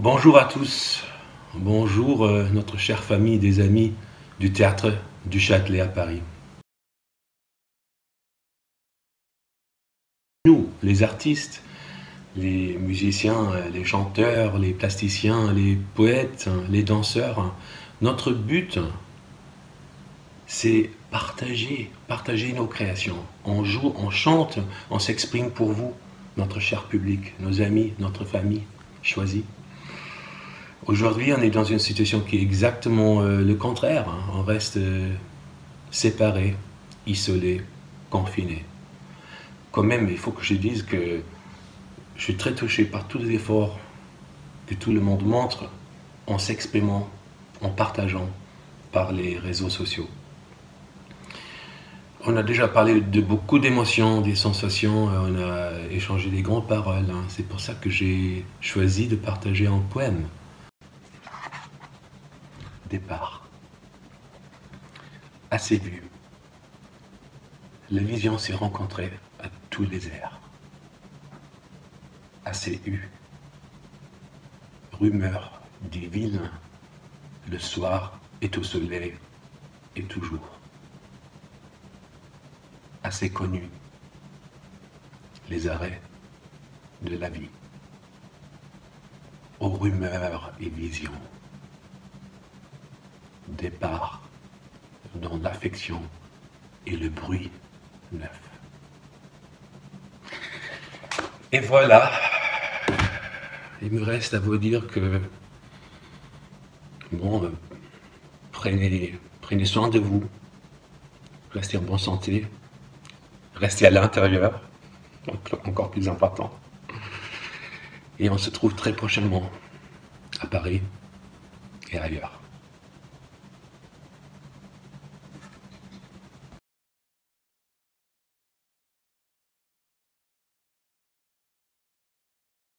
Bonjour à tous, bonjour euh, notre chère famille des amis du théâtre du Châtelet à Paris. Nous, les artistes, les musiciens, les chanteurs, les plasticiens, les poètes, les danseurs, notre but, c'est partager, partager nos créations. On joue, on chante, on s'exprime pour vous, notre cher public, nos amis, notre famille choisie. Aujourd'hui, on est dans une situation qui est exactement euh, le contraire. Hein. On reste euh, séparés, isolés, confinés. Quand même, il faut que je dise que je suis très touché par tous les efforts que tout le monde montre en s'exprimant, en partageant par les réseaux sociaux. On a déjà parlé de beaucoup d'émotions, des sensations, on a échangé des grandes paroles. Hein. C'est pour ça que j'ai choisi de partager un poème départ. Assez vu. La vision s'est rencontrée à tous les airs. Assez eu. Rumeur divine. Le soir est au soleil et toujours. Assez connu. Les arrêts de la vie. Aux rumeurs et visions départ dans l'affection et le bruit neuf. Et voilà, il me reste à vous dire que, bon, euh, prenez, prenez soin de vous, restez en bonne santé, restez à l'intérieur, encore plus important. Et on se trouve très prochainement à Paris et ailleurs.